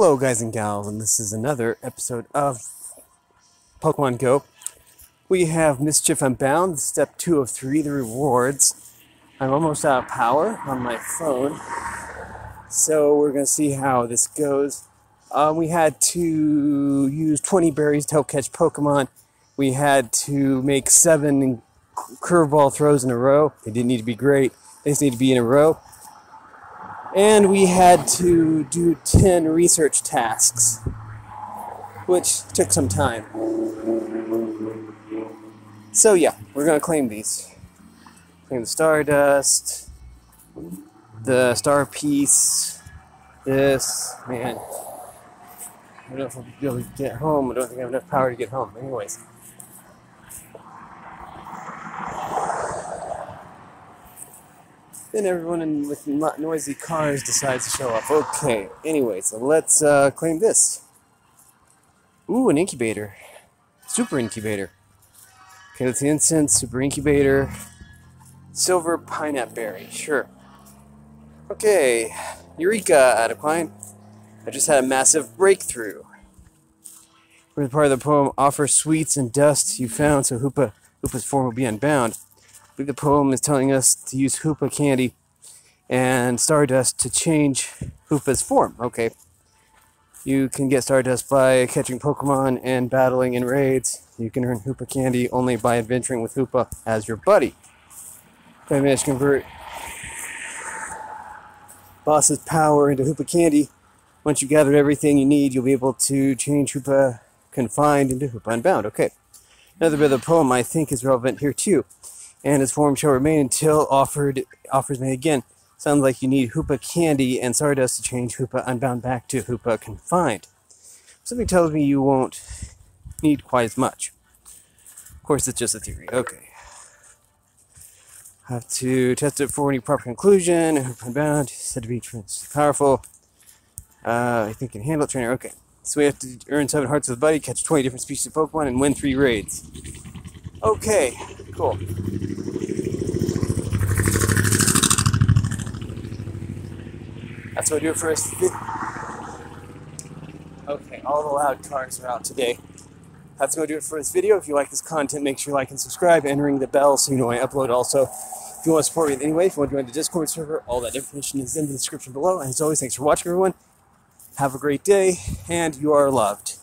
Hello, guys and gals, and this is another episode of Pokemon Go. We have Mischief Unbound, step two of three, the rewards. I'm almost out of power on my phone, so we're going to see how this goes. Um, we had to use 20 berries to help catch Pokemon. We had to make seven curveball throws in a row. They didn't need to be great, they just need to be in a row and we had to do 10 research tasks, which took some time. So, yeah, we're to claim these. Claim the Stardust, the Star Piece, this, man. I don't know if I'll be able to get home. I don't think I have enough power to get home. Anyways. Then everyone in, with noisy cars decides to show up. Okay, anyway, so let's uh, claim this. Ooh, an incubator. Super incubator. Okay, let's see incense, super incubator. Silver pineapple berry, sure. Okay, Eureka, Adepline. I just had a massive breakthrough. The part of the poem offers sweets and dust you found so Hoopa, Hoopa's form will be unbound the poem is telling us to use Hoopa candy and Stardust to change Hoopa's form. Okay. You can get Stardust by catching Pokemon and battling in raids. You can earn Hoopa candy only by adventuring with Hoopa as your buddy. If I manage to convert Boss's power into Hoopa candy, once you've gathered everything you need, you'll be able to change Hoopa confined into Hoopa unbound. Okay. Another bit of the poem I think is relevant here too and its form shall remain until offered offers made again. Sounds like you need Hoopa Candy and Stardust to change Hoopa Unbound back to Hoopa Confined. Something tells me you won't need quite as much. Of course, it's just a theory. Okay. Have to test it for any proper conclusion. Hoopa Unbound said to be powerful. Uh, I think can handle trainer. Okay. So we have to earn seven hearts with buddy, catch 20 different species of Pokemon, and win three raids. Okay, cool. That's what I do for us. Okay, all the loud cars are out today. That's going to do it for this video. If you like this content, make sure you like and subscribe and ring the bell so you know I upload also. If you want to support me in any way, if you want to join the Discord server, all that information is in the description below. And as always, thanks for watching, everyone. Have a great day, and you are loved.